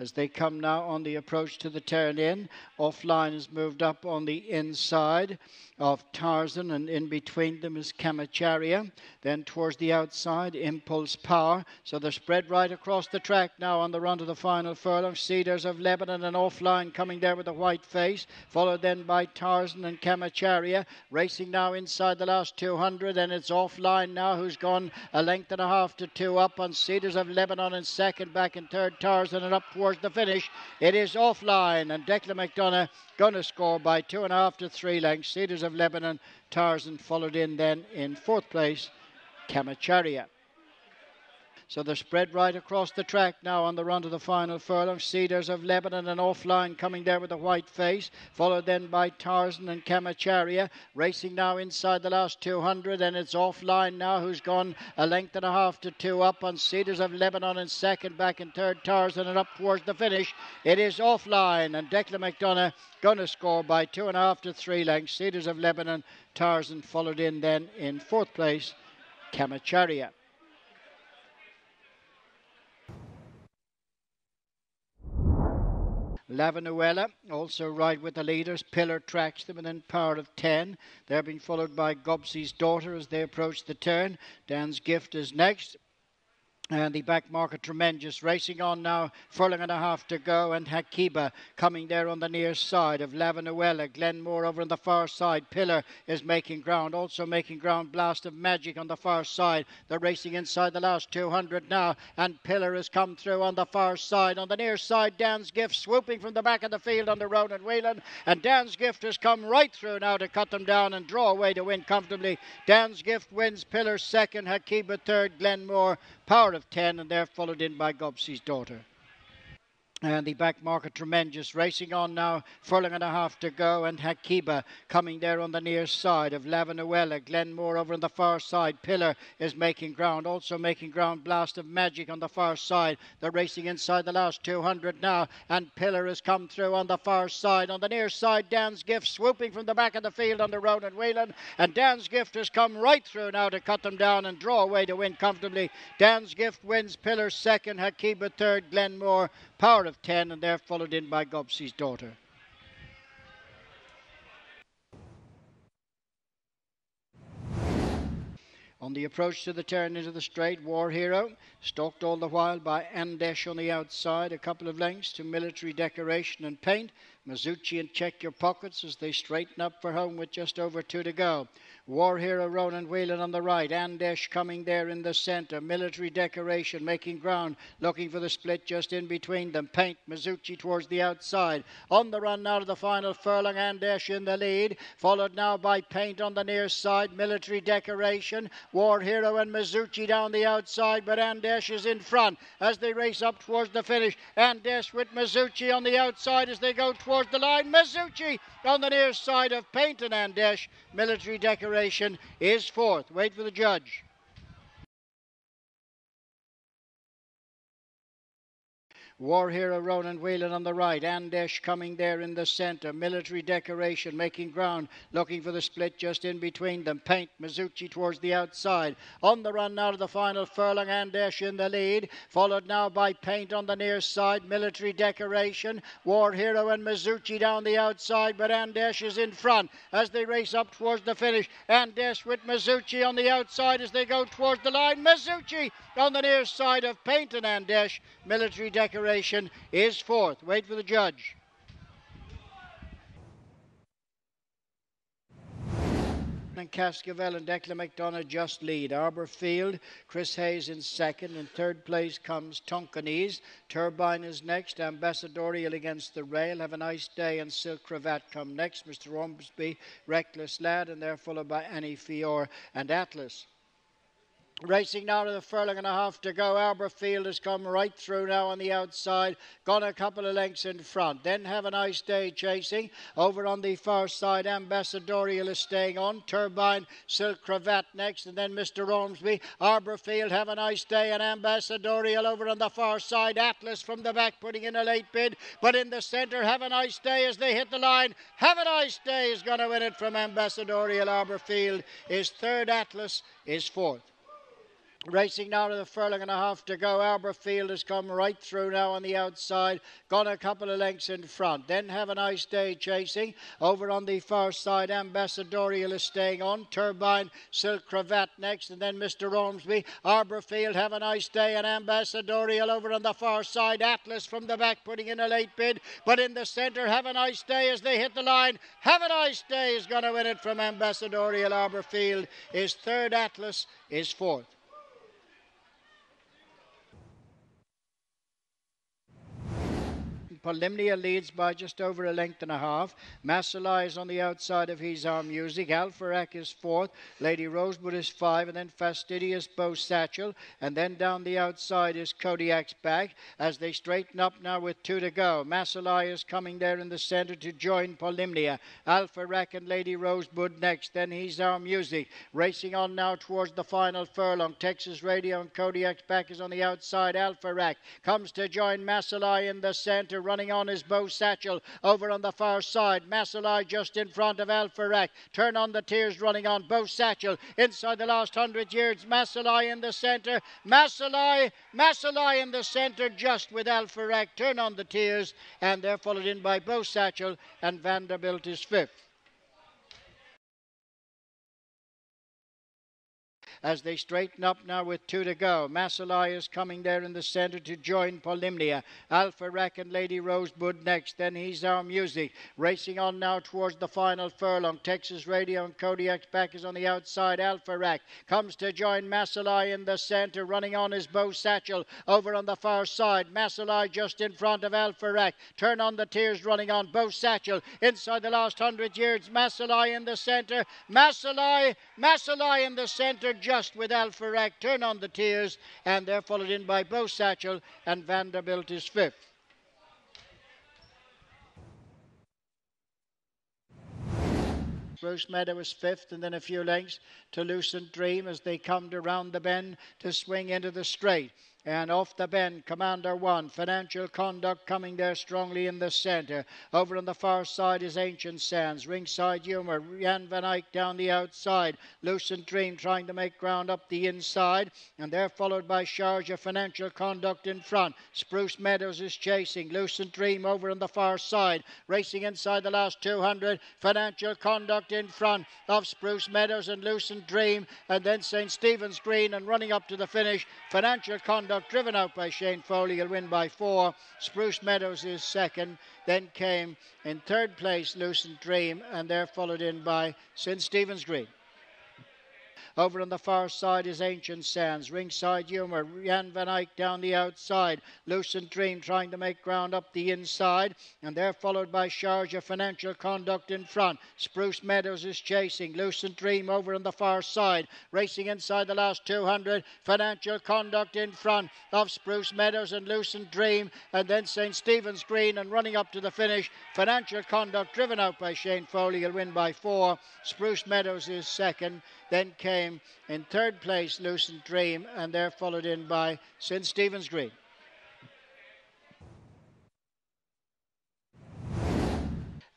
as they come now on the approach to the turn in. Offline is moved up on the inside of Tarzan, and in between them is Kamacharya. Then towards the outside, Impulse Power. So they're spread right across the track now on the run to the final furlong. Cedars of Lebanon and offline coming there with a white face, followed then by Tarzan and Kamacharya. Racing now inside the last 200, and it's offline now, who's gone a length and a half to two up on Cedars of Lebanon in second, back in third, Tarzan, and up towards the finish. It is offline, and Declan McDonogh going to score by two and a half to three lengths. Cedars of Lebanon, Tarzan followed in then in fourth place, Kamacharya. So they're spread right across the track now on the run to the final furlong. Cedars of Lebanon and offline coming there with a white face, followed then by Tarzan and Kamacharya. Racing now inside the last 200, and it's offline now, who's gone a length and a half to two up on Cedars of Lebanon in second, back in third, Tarzan, and up towards the finish. It is offline, and Declan McDonogh going to score by two and a half to three lengths. Cedars of Lebanon, Tarzan followed in then in fourth place, Kamacharya. Lavanuela also right with the leaders. Pillar tracks them and then Power of 10. They're being followed by Gobsey's daughter as they approach the turn. Dan's Gift is next. And the back market tremendous. Racing on now, furlong and a half to go. And Hakiba coming there on the near side of Lavanuela. Glenmore over on the far side. Pillar is making ground. Also making ground. Blast of Magic on the far side. They're racing inside the last 200 now. And Pillar has come through on the far side. On the near side, Dan's Gift swooping from the back of the field on the and Whelan. And Dan's Gift has come right through now to cut them down and draw away to win comfortably. Dan's Gift wins. Pillar second. Hakiba third. Glenmore power of 10, and they're followed in by Gobsey's daughter. And the back market tremendous. Racing on now, furlong and a half to go. And Hakiba coming there on the near side of Lavanuela. Glenmore over on the far side. Pillar is making ground. Also making ground. Blast of Magic on the far side. They're racing inside the last 200 now. And Pillar has come through on the far side. On the near side, Dan's Gift swooping from the back of the field on the road Whelan. And Dan's Gift has come right through now to cut them down and draw away to win comfortably. Dan's Gift wins. Pillar second. Hakiba third. Glenmore power of 10, and they're followed in by Gobsey's daughter. On the approach to the turn into the straight, War Hero, stalked all the while by Andesh on the outside, a couple of lengths to military decoration and paint. Mizuchi and check your pockets as they straighten up for home with just over two to go. War Hero Ronan Whelan on the right. Andesh coming there in the center. Military decoration making ground. Looking for the split just in between them. Paint Mizuchi towards the outside. On the run now to the final furlong. Andesh in the lead. Followed now by Paint on the near side. Military decoration. War Hero and Mizuchi down the outside. But Andesh is in front as they race up towards the finish. Andesh with Mizuchi on the outside as they go towards the line. Mizuchi on the near side of Paint and Andesh. Military decoration is fourth. Wait for the judge. War Hero Ronan Whelan on the right. Andesh coming there in the center. Military decoration making ground. Looking for the split just in between them. Paint Mizuchi towards the outside. On the run now to the final furlong. Andesh in the lead. Followed now by Paint on the near side. Military decoration. War Hero and Mizuchi down the outside. But Andesh is in front as they race up towards the finish. Andesh with Mizuchi on the outside as they go towards the line. Mizuchi on the near side of Paint and Andesh. Military decoration is fourth. Wait for the judge. and Cascavel and Declan McDonogh just lead. Arborfield, Chris Hayes in second. In third place comes Tonkinese. Turbine is next. Ambassadorial against the rail. Have a nice day. And Silk Cravat come next. Mr. Ormsby, Reckless Lad. And they're followed by Annie Fior and Atlas. Racing now to the furlong and a half to go. Arborfield has come right through now on the outside, gone a couple of lengths in front. Then have a nice day chasing. Over on the far side, Ambassadorial is staying on. Turbine, Silk Cravat next, and then Mr. Ormsby. Arborfield, have a nice day, and Ambassadorial over on the far side. Atlas from the back putting in a late bid, but in the centre, have a nice day as they hit the line. Have a nice day is going to win it from Ambassadorial. Arborfield is third, Atlas is fourth. Racing now to the furlong and a half to go. Arborfield has come right through now on the outside. Gone a couple of lengths in front. Then have a nice day chasing. Over on the far side, Ambassadorial is staying on. Turbine, Silk Cravat next. And then Mr. Ormsby. Arborfield, have a nice day. And Ambassadorial over on the far side. Atlas from the back putting in a late bid. But in the centre, have a nice day as they hit the line. Have a nice day is going to win it from Ambassadorial. Arborfield is third. Atlas is fourth. Polymnia leads by just over a length and a half. Masalai is on the outside of His Our Music. Alpharak is fourth. Lady Rosebud is five. And then Fastidious Bow Satchel. And then down the outside is Kodiak's back as they straighten up now with two to go. Masalai is coming there in the center to join Polymnia. Alpharak and Lady Rosebud next. Then His Our Music. Racing on now towards the final furlong. Texas Radio and Kodiak's back is on the outside. Alpharak comes to join Masalai in the center running on his bow satchel over on the far side. Masalai just in front of Alpharak. Turn on the tears running on bow satchel inside the last hundred yards. Masalai in the center. Masalai, Masalai in the center just with Alpharak. Turn on the tears and they're followed in by bow satchel and Vanderbilt is fifth. As they straighten up now with two to go. Masalai is coming there in the center to join Polymnia. Alpha Rack and Lady Rosebud next. Then he's Our Music. Racing on now towards the final furlong. Texas Radio and Kodiak's back is on the outside. Alpha Rack comes to join Masalai in the center, running on his bow satchel over on the far side. Masalai just in front of Alpha Rack. Turn on the tears running on bow satchel inside the last hundred yards. Masalai in the center. Masalai, Masalai in the center just with Alpharak. Turn on the tears, and they're followed in by Bow Satchel, and Vanderbilt is fifth. Bruce Meadow is fifth, and then a few lengths to Lucent Dream as they come to round the bend to swing into the straight. And off the bend, Commander One. Financial Conduct coming there strongly in the center. Over on the far side is Ancient Sands. Ringside Humor. Jan Van Eyck down the outside. Lucent Dream trying to make ground up the inside. And they're followed by Sharjah Financial Conduct in front. Spruce Meadows is chasing. Lucent Dream over on the far side. Racing inside the last 200. Financial Conduct in front of Spruce Meadows and Lucent Dream. And then St. Stephen's Green and running up to the finish. Financial Conduct driven out by Shane Foley. He'll win by four. Spruce Meadows is second. Then came in third place Lucent Dream, and they're followed in by St. Stephen's Green. Over on the far side is Ancient Sands. Ringside Humor. Jan Van Eyck down the outside. Lucent Dream trying to make ground up the inside. And they're followed by Sharjah Financial Conduct in front. Spruce Meadows is chasing. Lucent Dream over on the far side. Racing inside the last 200. Financial Conduct in front of Spruce Meadows and Lucent Dream. And then St. Stephen's Green and running up to the finish. Financial Conduct driven out by Shane Foley. He'll win by four. Spruce Meadows is second. Then in third place Lucent Dream, and they're followed in by St. Stephen's Green.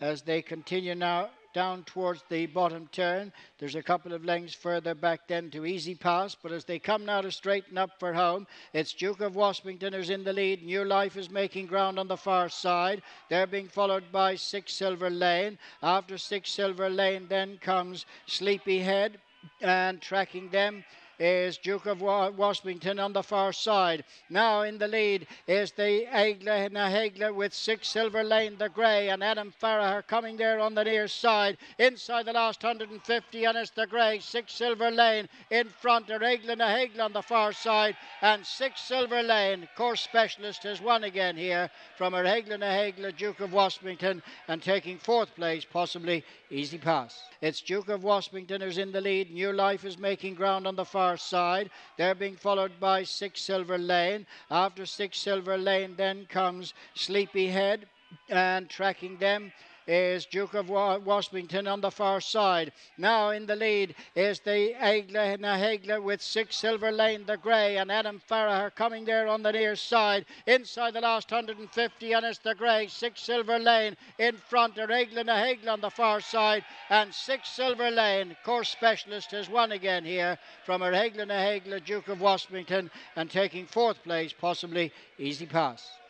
As they continue now down towards the bottom turn. There's a couple of lengths further back then to Easy Pass, but as they come now to straighten up for home, it's Duke of Waspington who's in the lead. New Life is making ground on the far side. They're being followed by Six Silver Lane. After Six Silver Lane, then comes Sleepyhead and tracking them is Duke of Waspington on the far side. Now in the lead is the Eigler Nahegler with Six Silver Lane the Grey and Adam Farragher coming there on the near side. Inside the last 150 and it's the Grey. Six Silver Lane in front. of Eigler Nahegler on the far side and Six Silver Lane, course specialist, has won again here from her Regla Nahegler, Duke of Waspington and taking fourth place, possibly easy pass. It's Duke of Waspington who's in the lead. New Life is making ground on the far side. They're being followed by Six Silver Lane. After Six Silver Lane, then comes Sleepyhead and tracking them is Duke of Waspington on the far side. Now in the lead is the Aigla Nahegla with Six Silver Lane, the grey, and Adam Farragher coming there on the near side. Inside the last 150, and it's the grey, Six Silver Lane in front. of Aigla Nahegla on the far side, and Six Silver Lane, course specialist, has won again here from Aigla Nahegla, Duke of Waspington, and taking fourth place, possibly easy pass.